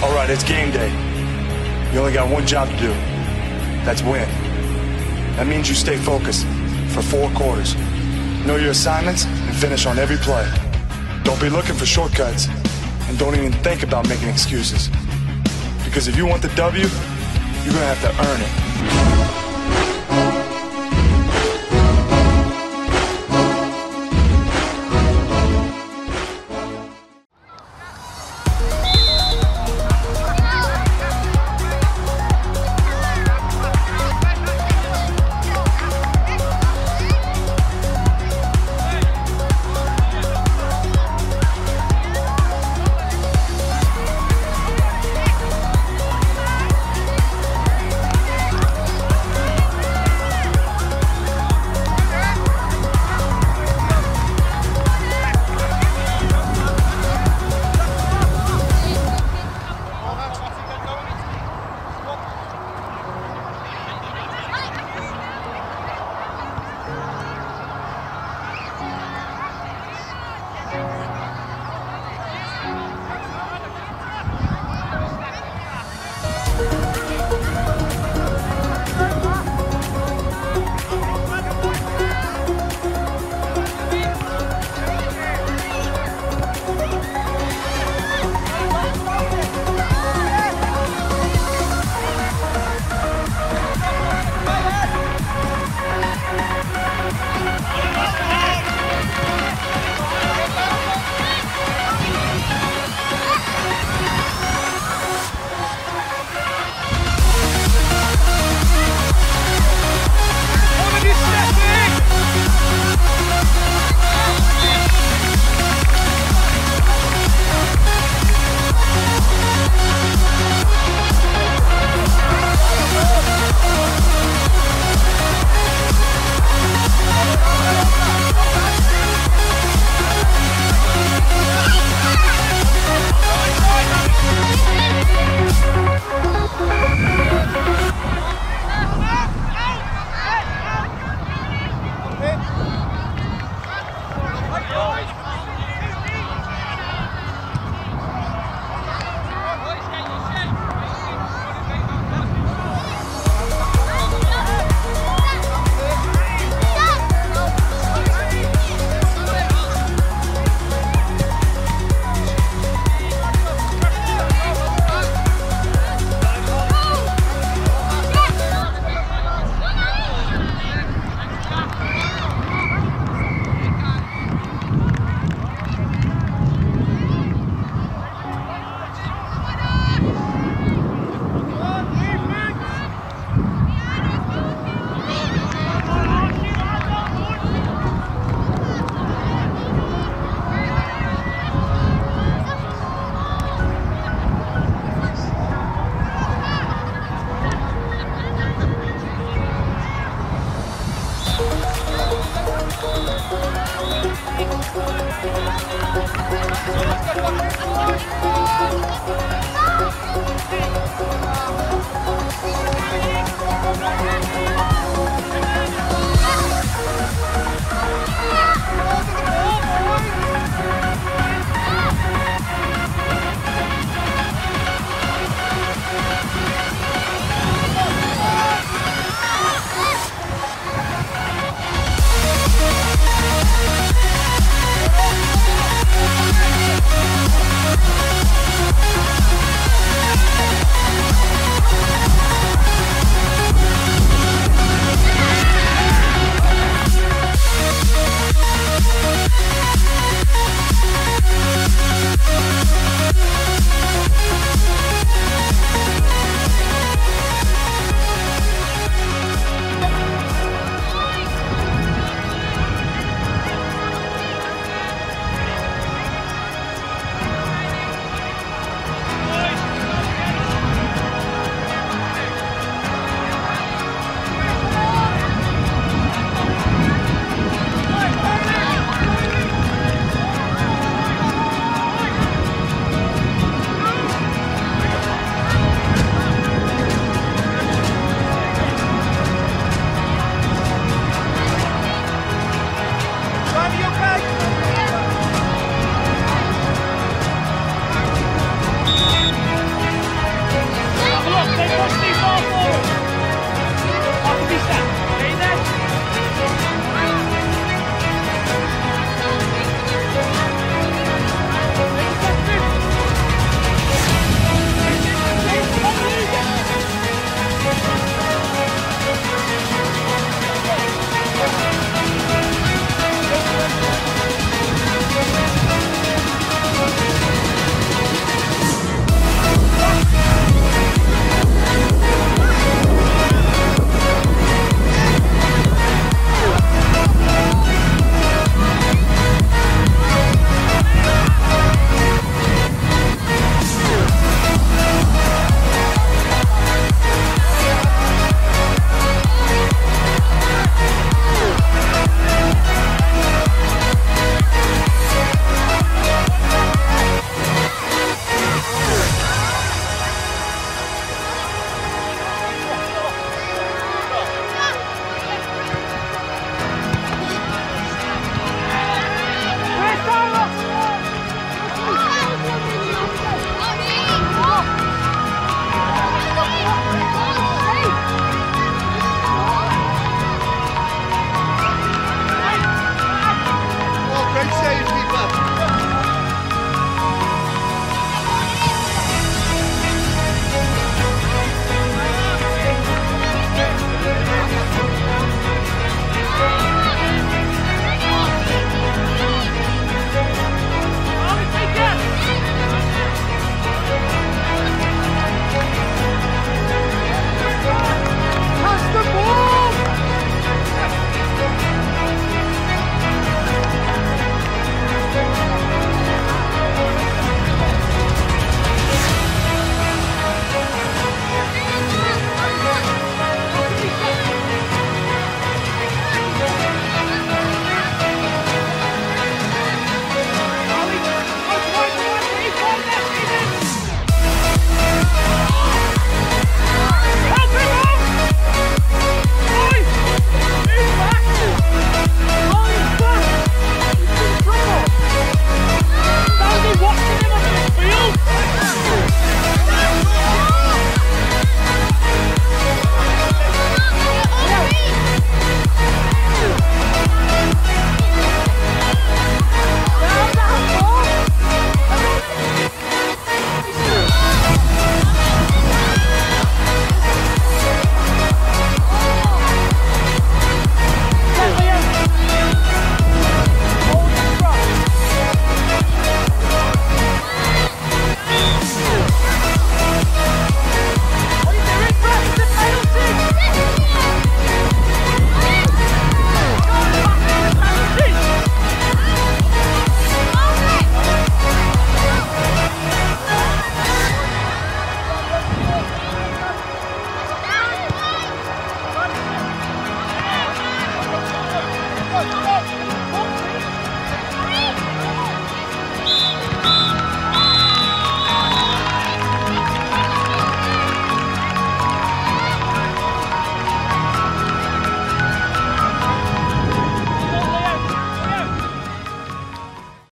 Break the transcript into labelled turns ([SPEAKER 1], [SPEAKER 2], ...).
[SPEAKER 1] All right, it's game day. You only got one job to do. That's win. That means you stay focused for four quarters. Know your assignments and finish on every play. Don't be looking for shortcuts and don't even think about making excuses. Because if you want the W, you're going to have to earn it.